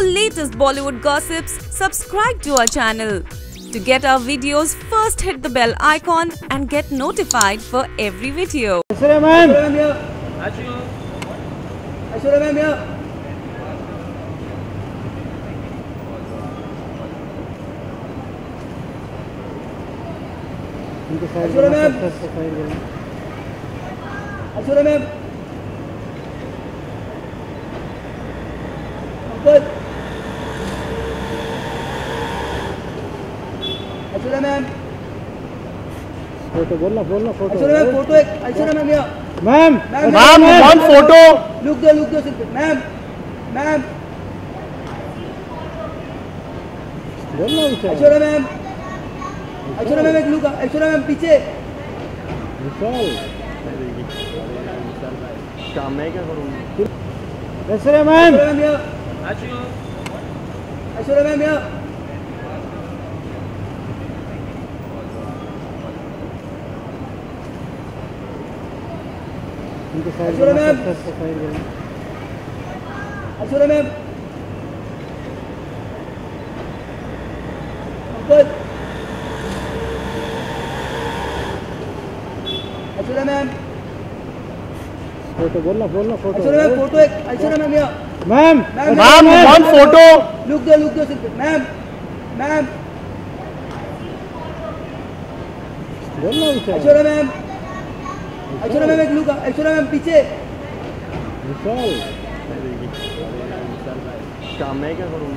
for latest Bollywood gossips, subscribe to our channel. To get our videos, first hit the bell icon and get notified for every video. Ashura ma'am! Ashura ma'am here! Ashura ma'am! Ashura ma'am! Ashura ma'am! Ashura ma'am. Photo बोलना बोलना photo. Ashura ma'am photo एक Ashura ma'am लिया ma'am ma'am one photo look दो look दो सिर्फ़ ma'am ma'am. बोलना उसे। Ashura ma'am Ashura ma'am एक लुक अशोरा मैम पीछे। विशाल। काम मैं क्या करूँगा अशोरा मैम। अशोरा मैम यहाँ। Side ma'am. Side ma'am. Ma'am. Photo बोलना बोलना फ़ोटो। ऐश्वर्या मैम फ़ोटो एक Aishwarya ma'am ma'am one photo. Look दो लुक दो मैम मैम। बोलना मैम। ऐश्वर्या मैम एक लुक ऐश्वर्या मैम पीछे। विशाल काम मैं क्या करूँ?